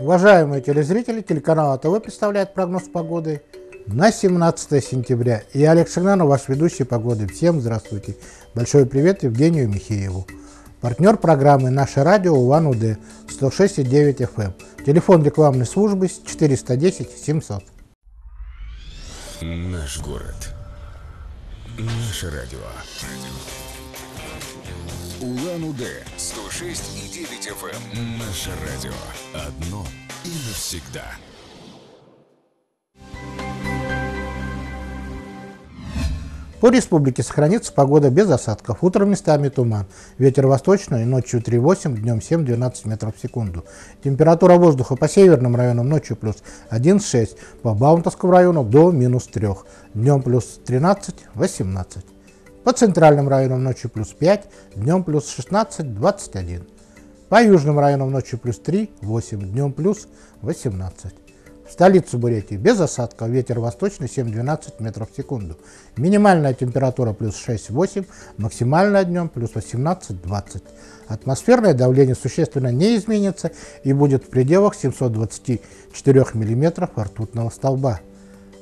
Уважаемые телезрители, телеканал АТВ представляет прогноз погоды на 17 сентября. И Олег Шагнанов, ваш ведущий погоды. Всем здравствуйте. Большой привет Евгению Михееву. Партнер программы «Наше радио» УАН-УД 106,9 FM. Телефон рекламной службы 410 700. Наш город. Наше радио. Улан-Удэ 106 и 9 FM. Наше радио. Одно и навсегда. По республике сохранится погода без осадков. Утром местами туман. Ветер восточный, ночью 3,8, днем 7-12 метров в секунду. Температура воздуха по северным районам ночью плюс 1,6, по Баунтовскому району до минус 3, днем плюс 13-18. По центральным районам ночью плюс 5, днем плюс 16-21. По южным районам ночью плюс 3, 8, днем плюс 18. В столицу Бурятии без осадков, ветер восточный 7-12 метров в секунду. Минимальная температура плюс 6-8, максимальная днем плюс 18-20. Атмосферное давление существенно не изменится и будет в пределах 724 мм ртутного столба.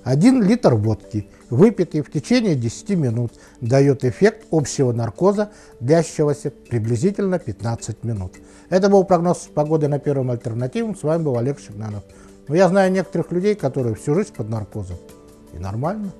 Один литр водки, выпитый в течение 10 минут, дает эффект общего наркоза, длящегося приблизительно 15 минут. Это был прогноз погоды на Первом альтернативном. С вами был Олег Шигнанов. Но я знаю некоторых людей, которые всю жизнь под наркозом. И нормально.